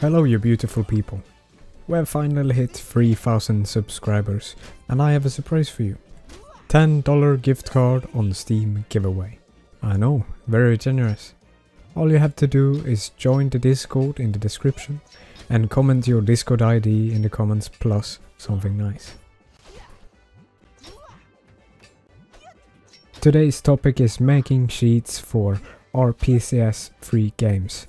Hello you beautiful people. We have finally hit 3000 subscribers and I have a surprise for you. $10 gift card on Steam giveaway. I know, very generous. All you have to do is join the Discord in the description and comment your Discord ID in the comments plus something nice. Today's topic is making cheats for RPCS 3 games.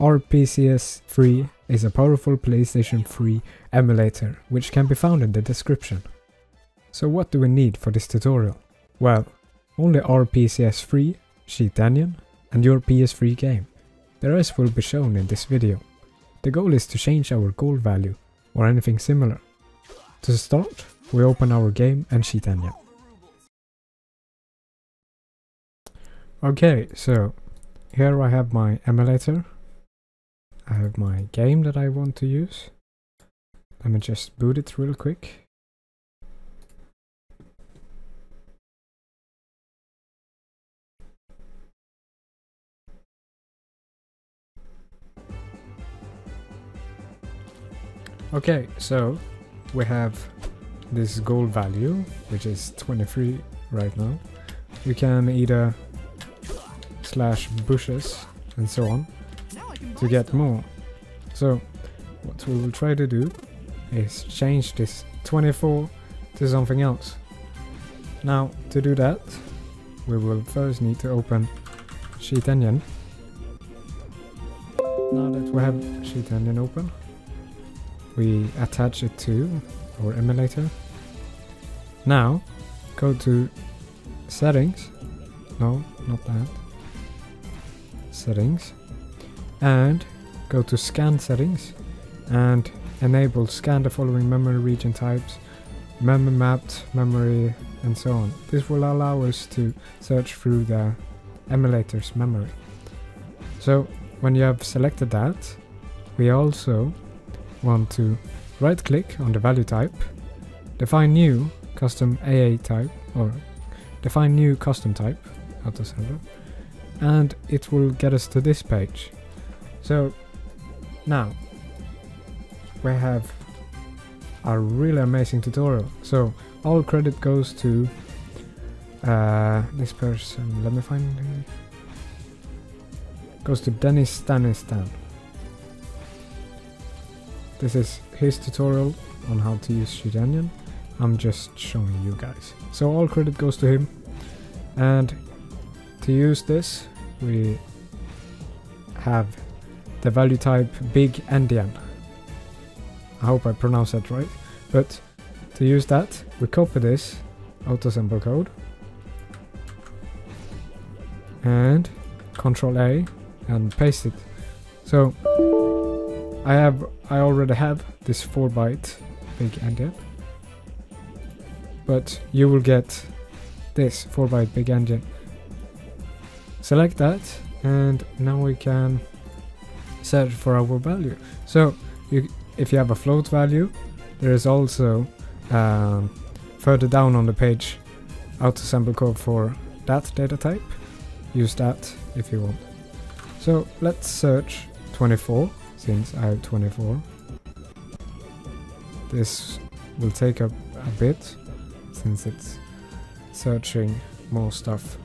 RPCS 3 is a powerful PlayStation 3 emulator which can be found in the description. So what do we need for this tutorial? Well, only RPCS 3, Cheat Engine, and your PS3 game. The rest will be shown in this video. The goal is to change our gold value or anything similar. To start, we open our game and Cheat Engine. Okay, so here I have my emulator I have my game that I want to use. Let me just boot it real quick. Okay, so we have this gold value, which is 23 right now. We can either slash bushes and so on to get more. So what we will try to do is change this 24 to something else. Now to do that we will first need to open Cheat Engine. Now that we have Sheet open we attach it to our emulator. Now go to settings, no not that, settings and go to scan settings and enable scan the following memory region types memory mapped memory and so on. This will allow us to search through the emulator's memory. So when you have selected that we also want to right click on the value type define new custom AA type or define new custom type Auto Assembler and it will get us to this page so now we have a really amazing tutorial. So all credit goes to uh, this person. Let me find. Him. Goes to Dennis Stanistan. This is his tutorial on how to use Cheat Engine. I'm just showing you guys. So all credit goes to him. And to use this, we have the value type big endian. I hope I pronounced that right. But to use that, we copy this auto assemble code and Control A and paste it. So I have I already have this 4 byte big endian, but you will get this 4 byte big endian. Select that and now we can search for our value. So you, if you have a float value, there is also um, further down on the page auto assemble code for that data type. Use that if you want. So let's search 24 since I have 24. This will take a, a bit since it's searching more stuff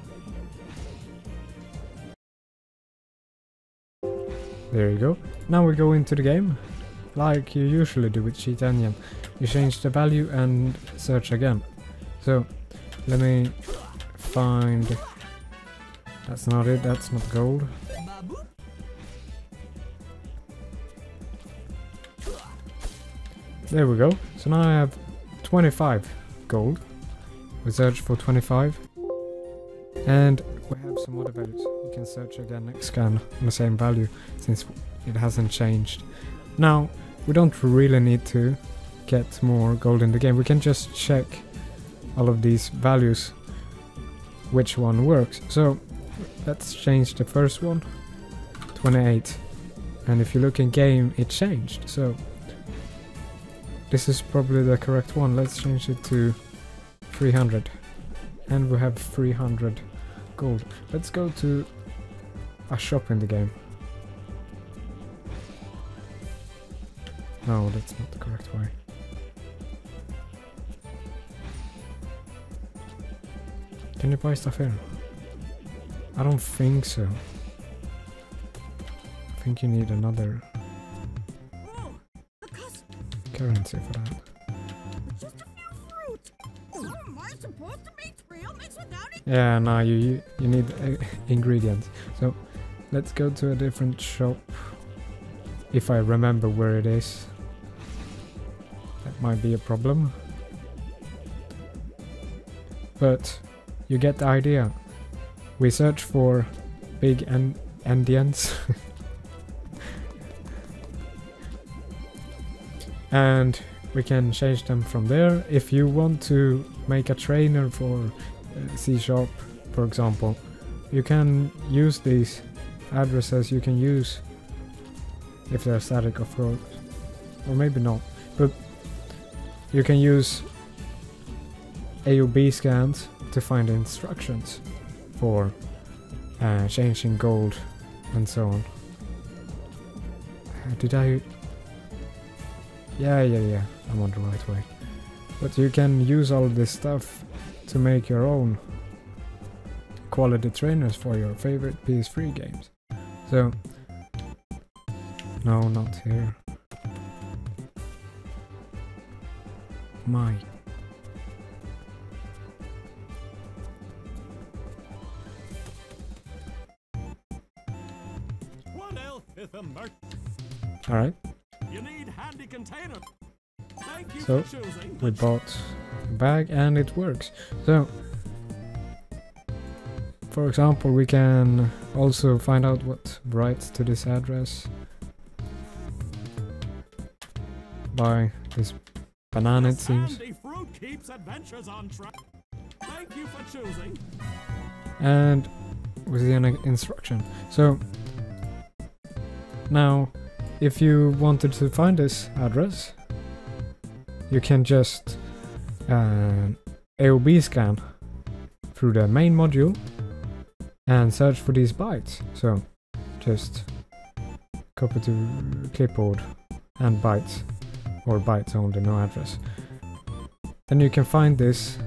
There you go. Now we go into the game. Like you usually do with Cheat Engine. You change the value and search again. So, let me find... That's not it, that's not gold. There we go. So now I have 25 gold. We search for 25. And we have some other values. You can search again next scan on the same value since it hasn't changed. Now, we don't really need to get more gold in the game. We can just check all of these values which one works. So let's change the first one 28 and if you look in game it changed so this is probably the correct one let's change it to 300 and we have 300 gold. Let's go to a shop in the game. No, that's not the correct way. Can you buy stuff here? I don't think so. I think you need another currency for that. Yeah, now you you, you need uh, ingredients. So let's go to a different shop. If I remember where it is. That might be a problem. But you get the idea. We search for big en Endians. and we can change them from there. If you want to make a trainer for C Sharp, for example, you can use these addresses. You can use if they're static, of course, or maybe not. But you can use AOB scans to find instructions for uh, changing gold and so on. Uh, did I? Yeah, yeah, yeah. I'm on the right way. But you can use all this stuff to make your own quality trainers for your favorite PS3 games. So, no, not here. My. What else is a merc? Alright, You need handy container. Thank you So, we bought a bag and it works. So, for example, we can also find out what writes to this address by this banana, it seems. Sandy fruit keeps adventures on track. Thank you for choosing. and with an instruction. So now, if you wanted to find this address, you can just uh, AOB scan through the main module and search for these bytes. So just copy to clipboard and bytes, or bytes only, no address. Then you can find this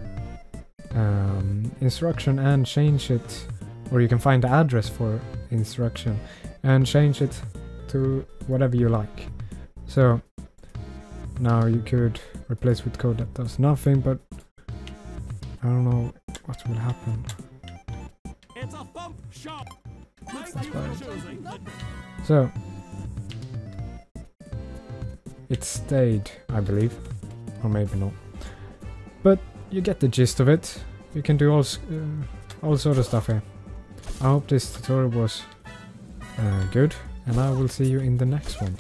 um, instruction and change it, or you can find the address for instruction and change it to whatever you like. So now you could replace with code that does nothing, but I don't know what will happen. It's a thump shop. Thank That's you fine. for choosing. So it stayed, I believe, or maybe not. But you get the gist of it. You can do all uh, all sort of stuff here. I hope this tutorial was uh, good, and I will see you in the next one.